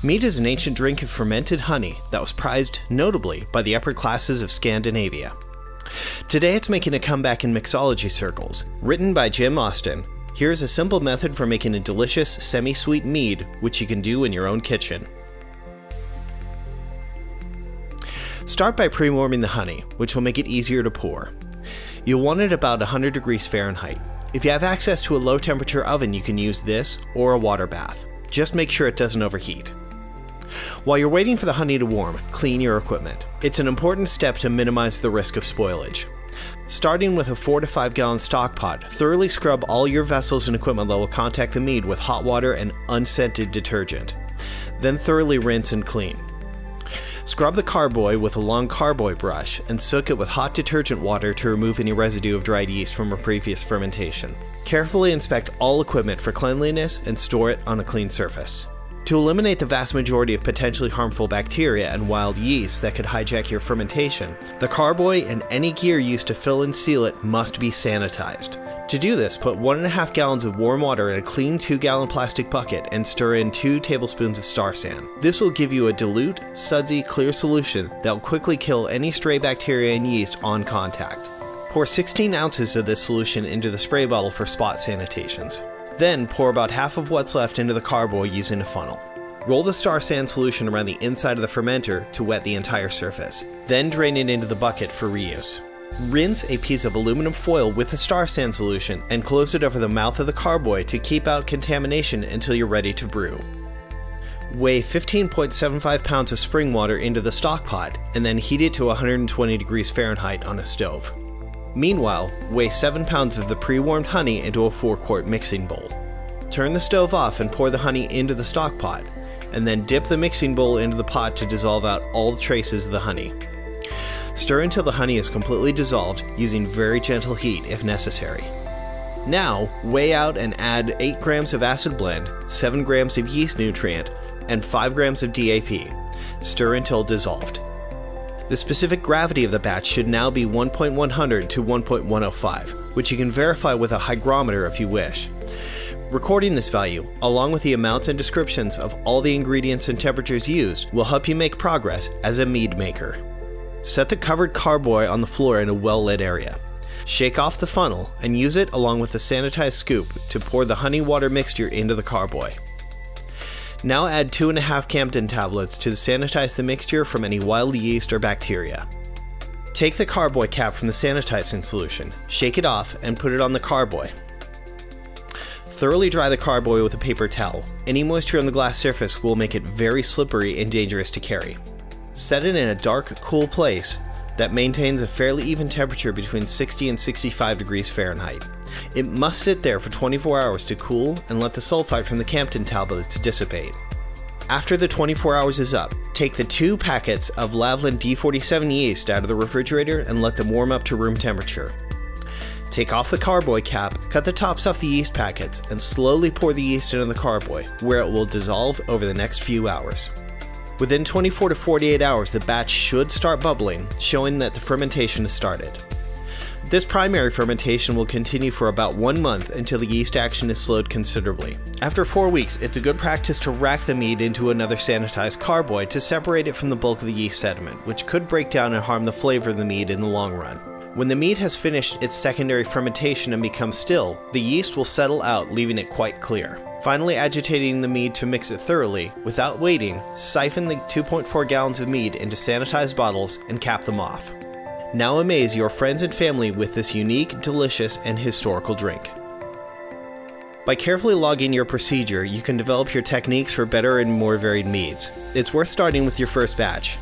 Mead is an ancient drink of fermented honey that was prized notably by the upper classes of Scandinavia. Today it's making a comeback in mixology circles. Written by Jim Austin, here's a simple method for making a delicious semi sweet mead, which you can do in your own kitchen. Start by pre warming the honey, which will make it easier to pour. You'll want it about 100 degrees Fahrenheit. If you have access to a low temperature oven, you can use this or a water bath. Just make sure it doesn't overheat. While you're waiting for the honey to warm, clean your equipment. It's an important step to minimize the risk of spoilage. Starting with a 4 to 5 gallon stock pot, thoroughly scrub all your vessels and equipment that will contact the mead with hot water and unscented detergent. Then thoroughly rinse and clean. Scrub the carboy with a long carboy brush and soak it with hot detergent water to remove any residue of dried yeast from a previous fermentation. Carefully inspect all equipment for cleanliness and store it on a clean surface. To eliminate the vast majority of potentially harmful bacteria and wild yeast that could hijack your fermentation, the carboy and any gear used to fill and seal it must be sanitized. To do this, put 1.5 gallons of warm water in a clean 2 gallon plastic bucket and stir in 2 tablespoons of Star San. This will give you a dilute, sudsy, clear solution that will quickly kill any stray bacteria and yeast on contact. Pour 16 ounces of this solution into the spray bottle for spot sanitations. Then pour about half of what's left into the carboy using a funnel. Roll the Star San solution around the inside of the fermenter to wet the entire surface. Then drain it into the bucket for reuse. Rinse a piece of aluminum foil with the Star San solution and close it over the mouth of the carboy to keep out contamination until you're ready to brew. Weigh 15.75 pounds of spring water into the stock pot and then heat it to 120 degrees Fahrenheit on a stove. Meanwhile, weigh 7 pounds of the pre-warmed honey into a 4 quart mixing bowl. Turn the stove off and pour the honey into the stock pot, and then dip the mixing bowl into the pot to dissolve out all the traces of the honey. Stir until the honey is completely dissolved, using very gentle heat if necessary. Now, weigh out and add 8 grams of acid blend, 7 grams of yeast nutrient, and 5 grams of DAP. Stir until dissolved. The specific gravity of the batch should now be 1.100 to 1.105, which you can verify with a hygrometer if you wish. Recording this value, along with the amounts and descriptions of all the ingredients and temperatures used, will help you make progress as a mead maker. Set the covered carboy on the floor in a well lit area. Shake off the funnel and use it along with a sanitized scoop to pour the honey water mixture into the carboy. Now add 2.5 Campden tablets to sanitize the mixture from any wild yeast or bacteria. Take the carboy cap from the sanitizing solution, shake it off, and put it on the carboy. Thoroughly dry the carboy with a paper towel. Any moisture on the glass surface will make it very slippery and dangerous to carry. Set it in a dark, cool place that maintains a fairly even temperature between 60 and 65 degrees Fahrenheit. It must sit there for 24 hours to cool and let the sulfite from the Campden tablets dissipate. After the 24 hours is up, take the two packets of Lalvin D47 yeast out of the refrigerator and let them warm up to room temperature. Take off the carboy cap, cut the tops off the yeast packets, and slowly pour the yeast into the carboy, where it will dissolve over the next few hours. Within 24 to 48 hours, the batch should start bubbling, showing that the fermentation has started. This primary fermentation will continue for about one month until the yeast action is slowed considerably. After four weeks, it's a good practice to rack the mead into another sanitized carboy to separate it from the bulk of the yeast sediment, which could break down and harm the flavor of the mead in the long run. When the mead has finished its secondary fermentation and becomes still, the yeast will settle out, leaving it quite clear. Finally agitating the mead to mix it thoroughly, without waiting, siphon the 2.4 gallons of mead into sanitized bottles and cap them off. Now amaze your friends and family with this unique, delicious, and historical drink. By carefully logging your procedure, you can develop your techniques for better and more varied meads. It's worth starting with your first batch.